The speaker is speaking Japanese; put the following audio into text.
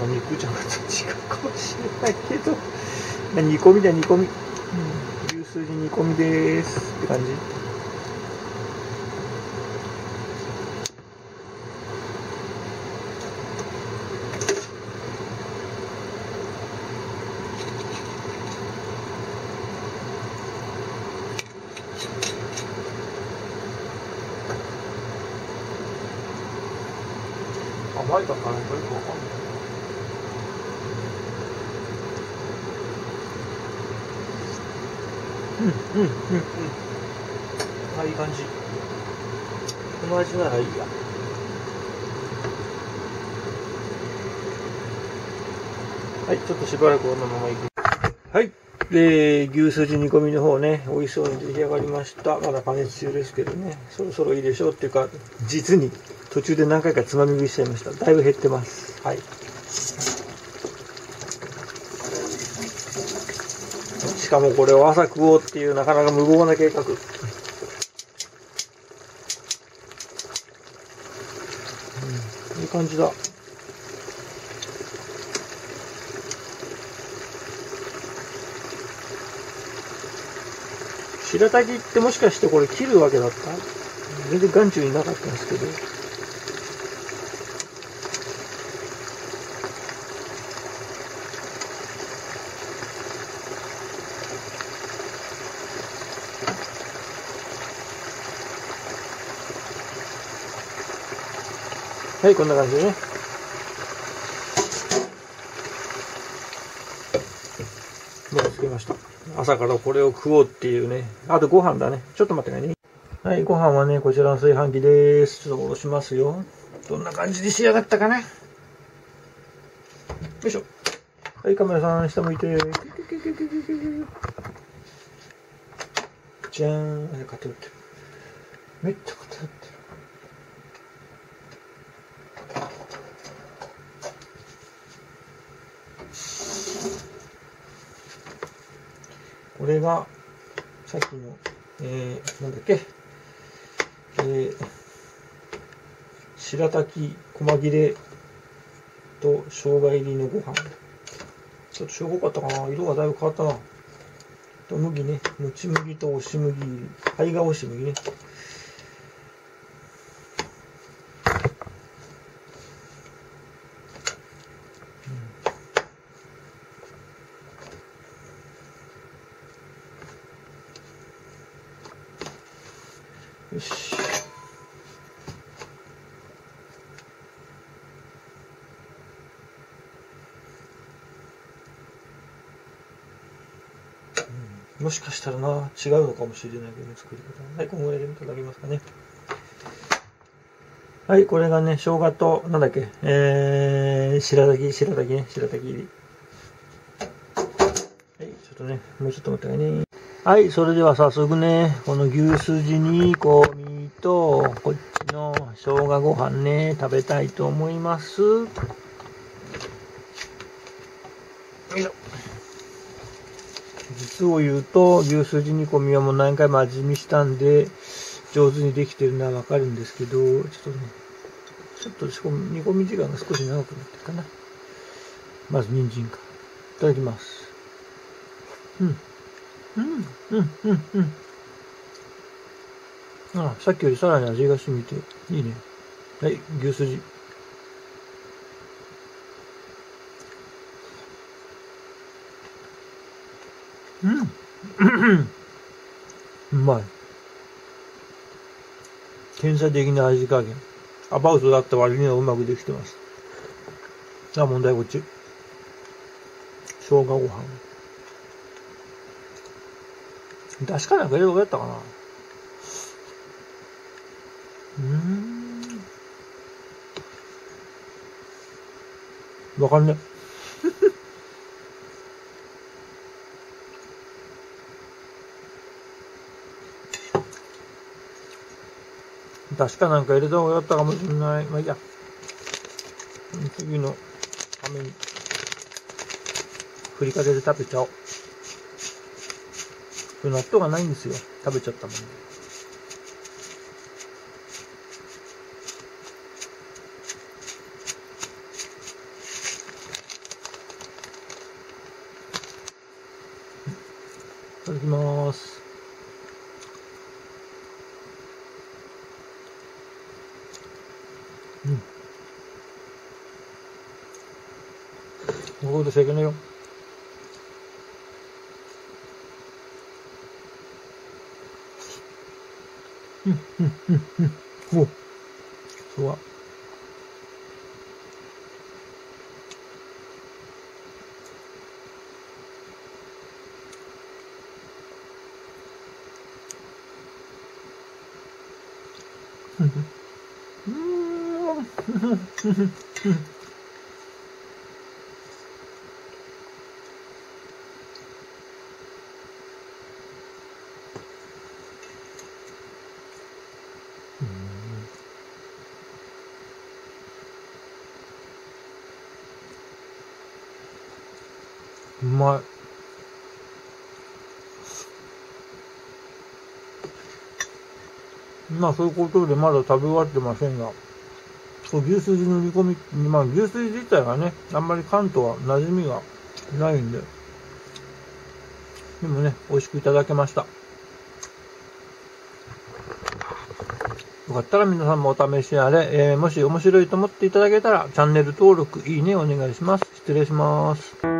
なんか肉じゃなくて違うかもしれないけど、まあ煮込みだ煮込み、うん、牛すじ煮込みですって感じ。甘いか辛いかよくわかんない。うんうんうんうん。あいい感じ。この味ならいいや。はいちょっとしばらくこのままいく。はい。で牛すじ煮込みの方ね美味しそうに出来上がりました。まだ加熱中ですけどね。そろそろいいでしょうっていうか実に途中で何回かつまみ食いしちゃいました。だいぶ減ってます。はいかもこれを朝食おうっていうなかなか無謀な計画。うん、いい感じだ。白滝ってもしかしてこれ切るわけだった？全然眼中になかったんですけど。はい、こんな感じでね。もうつけました。朝からこれを食おうっていうね。あとご飯だね。ちょっと待ってね。はい、ご飯はね、こちらの炊飯器です。ちょっとおろしますよ。どんな感じで仕上がったかな。よいしょ。はい、カメラさん、下向いて。じゃーん。偏ってる。めっちゃ偏ってる。これが、さっきの、えー、なんだっけ、えー、白滝細切れと生姜入りのご飯。ちょっとしょぼかったかな？色がだいぶ変わったな。と麦ね、もち麦と押し麦、胚が押し麦ね。よし。もしかしたらな、違うのかもしれないけど、作り方。はい、このぐらいでいただきますかね。はい、これがね、生姜と、なんだっけ、えー、白滝、白滝ね、白滝入り。はい、ちょっとね、もうちょっと待ってね。はい、それでは早速ね、この牛すじ煮込みと、こっちの生姜ご飯ね、食べたいと思います。よいしょ。実を言うと、牛すじ煮込みはもう何回も味見したんで、上手にできてるのはわかるんですけど、ちょっとね、ちょっと煮込み時間が少し長くなってるかな。まず人参か。いただきます。うん。うん、うん、うん、うん。あさっきよりさらに味が染みて、いいね。はい、牛すじ。うん。うまい。天才的な味加減。アバウトだった割にはうまくできてます。さあ、問題こっち。生姜ご飯。出しかなんか入れるやったかなうん。わかんね。出しかなんか入れた方がよかったかもしれない。まあいいや。次のために、ふりかけで食べちゃおう。納豆がないんですよ。食べちゃったもんで、いただきます。うん。ここで正解だよ。うん、うん、うん、うん。おそう。うまい。まあそういうことでまだ食べ終わってませんが、牛すじの煮込み、まあ牛すじ自体がね、あんまり関東は馴染みがないんで、でもね、美味しくいただけました。よかったら皆さんもお試しあれ、えー、もし面白いと思っていただけたら、チャンネル登録、いいねお願いします。失礼します。